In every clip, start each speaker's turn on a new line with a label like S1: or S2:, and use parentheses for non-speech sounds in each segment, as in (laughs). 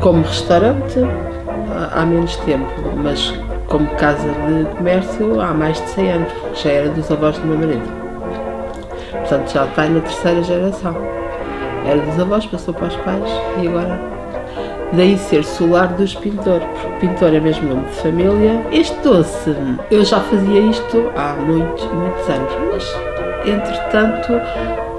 S1: Como restaurante há menos tempo, mas como casa de comércio há mais de 100 anos, já era dos avós do meu marido. Portanto, já está na terceira geração. Era dos avós, passou para os pais e agora. Daí ser solar dos pintores, porque pintor é mesmo nome de família. Este doce, eu já fazia isto há muitos, muitos anos, mas entretanto.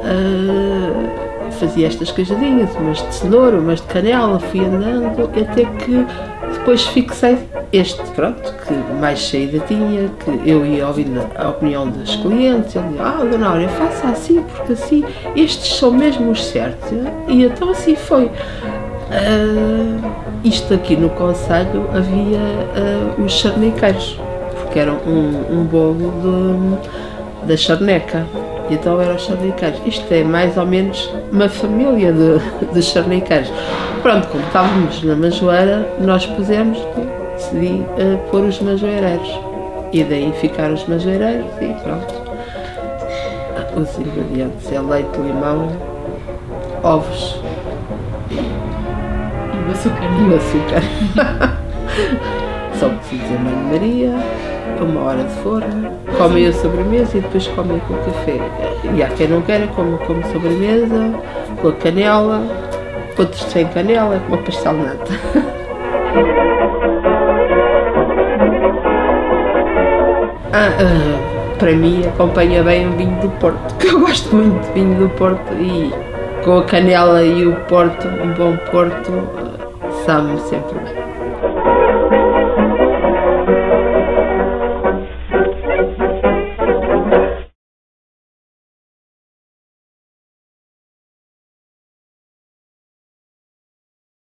S1: Uh, fazia estas cajadinhas, umas de cenoura, umas de canela, fui andando até que depois fixei este, pronto, que mais saída tinha, que eu ia ouvindo a opinião dos clientes, ele dizia, ah, dona Áurea, faça assim, porque assim, estes são mesmo os certos. E então assim foi. Uh, isto aqui no Conselho havia uh, os charnequeiros, porque era um, um bolo de, da charneca. Então eram os charnequeiros. Isto é mais ou menos uma família de, de. Pronto, como estávamos na majoeira, nós pusemos, decidi uh, pôr os majoeireiros. E daí ficaram os majoeireiros e pronto. Os ingredientes é leite, limão, ovos
S2: e o açúcar.
S1: E o açúcar. (laughs) Só preciso dizer Mãe Maria, uma hora de forno, comem a sobremesa e depois comem com café. E há quem não queira, come como sobremesa, com a canela, outros sem canela, com a pastel nata. (laughs) Ah, ah, para mim acompanha bem o vinho do Porto, que eu gosto muito de vinho do Porto e com a canela e o Porto, um bom Porto, sabe-me sempre bem.